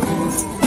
broke